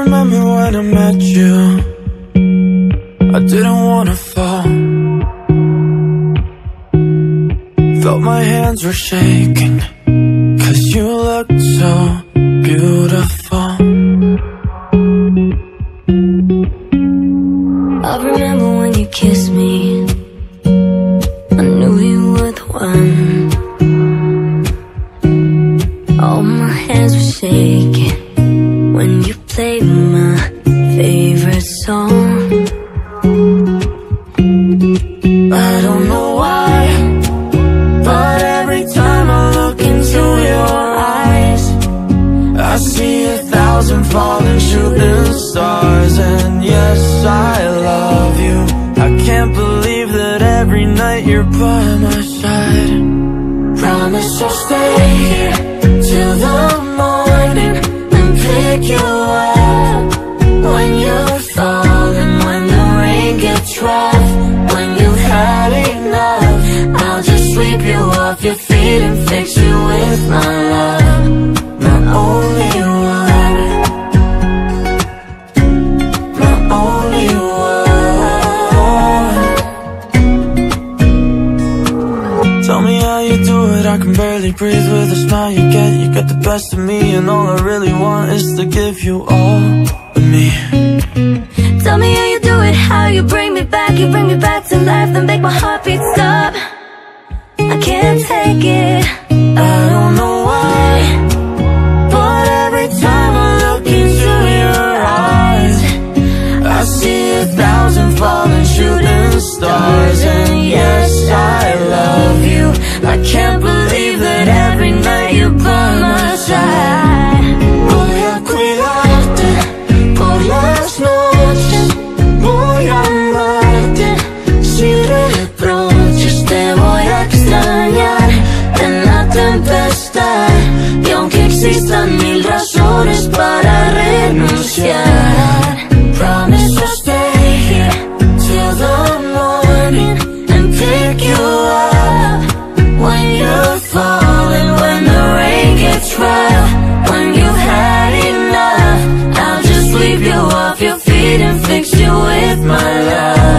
remember when I met you. I didn't wanna fall. Felt my hands were shaking Cause you looked so beautiful. I remember when you kissed me. Falling shooting stars And yes, I love you. I can't believe that every night you're by my side. Promise I'll stay here till the morning and pick you I can barely breathe with the smile you get. You got the best of me and all I really want is to give you all of me. Tell me how you do it, how you bring me back. You bring me back to life and make my heartbeat stop. I can't take it, existan mil razones. Promise to stay here till the morning and pick you up when you're falling, when the rain gets rough, when you've had love. I'll just sweep you off your feet and fix you with my love.